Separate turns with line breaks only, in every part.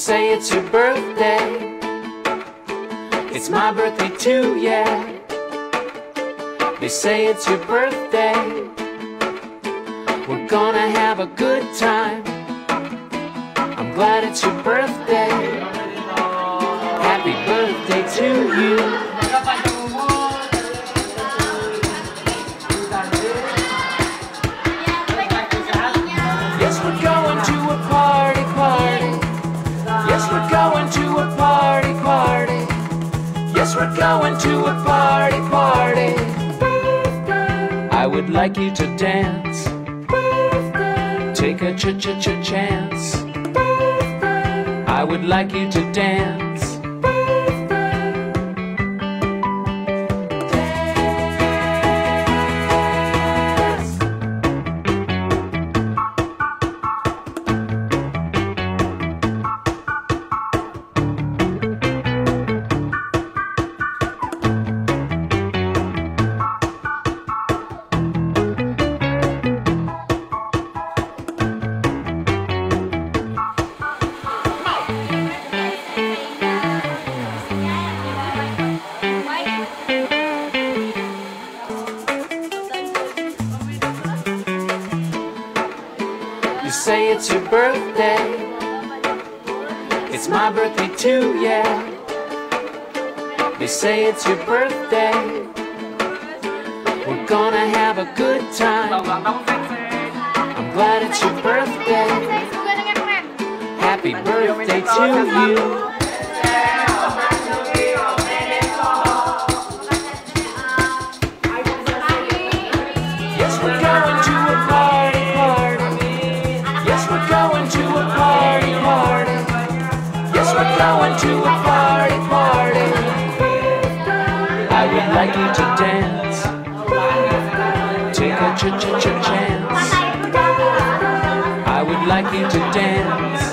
say it's your birthday. It's my birthday too, yeah. They say it's your birthday. We're gonna have a good time. I'm glad it's your birthday. Happy birthday to you. We're going to a party, party. I would like you to dance. Take a ch ch ch chance. I would like you to dance. Say it's your birthday. It's my birthday too, yeah. They say it's your birthday. We're gonna have a good time. I'm glad it's your birthday. Happy birthday to you. To a party, party. I would like you to dance. Take a ch ch ch chance. I would like you to dance.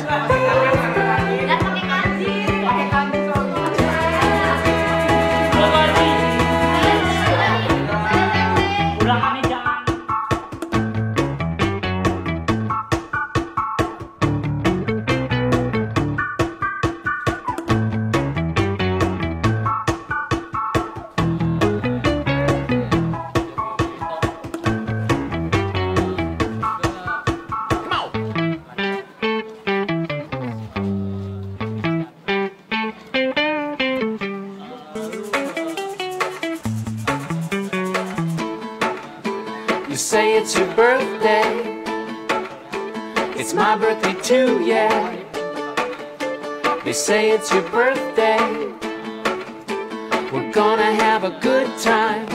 Ulang
say it's your birthday. It's my birthday too, yeah. They say it's your birthday. We're gonna have a good time.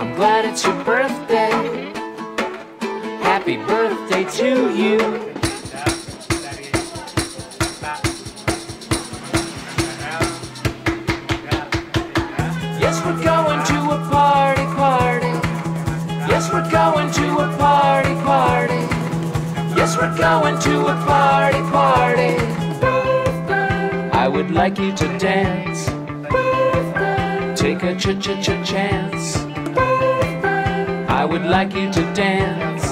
I'm glad it's your birthday. Happy birthday to you. We're going to a party, party. I would like you to dance. Take a ch ch ch chance. I would like you to dance.